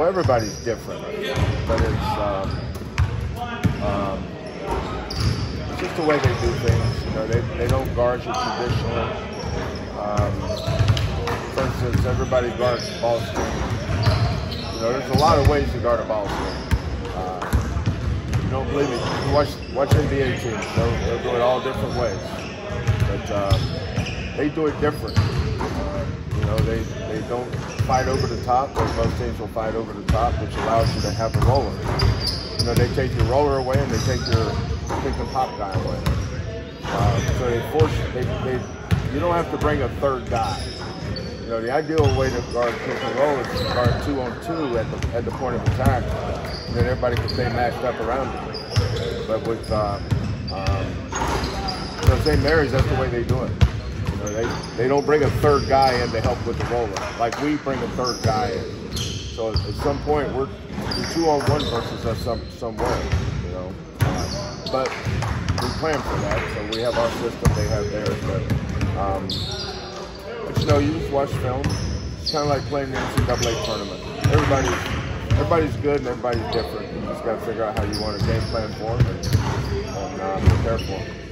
Well, everybody's different, but it's um, um, it's just the way they do things. You know, they, they don't guard you traditionally. Um, for instance, everybody guards ball screen. You know, there's a lot of ways to guard a ball screen. Uh, you don't believe me? Watch watch NBA teams. They'll, they'll do it all different ways, but um, they do it different. You know, they, they don't fight over the top, but most teams will fight over the top, which allows you to have a roller. You know, they take your roller away and they take your pick and pop guy away. Uh, so they force they, they you don't have to bring a third guy. You know, the ideal way to guard pick and roll is to guard two on two at the at the point of attack. And then everybody can stay matched up around you. But with uh, um, so St. Mary's, that's the way they do it. They, they don't bring a third guy in to help with the roller. Like we bring a third guy in. So at some point we're, two on one versus us some somewhere, you know. But we plan for that, so we have our system, they have theirs. But, um, but you know, you just watch film. It's kind of like playing the NCAA tournament. Everybody's everybody's good and everybody's different. You just got to figure out how you want to game plan for them and, and uh, prepare for them.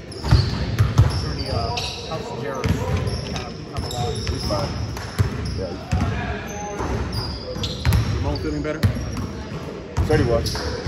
Any, how's Jarrett kind of come along? He's fine. Yeah. Ramon feeling better? Said he was.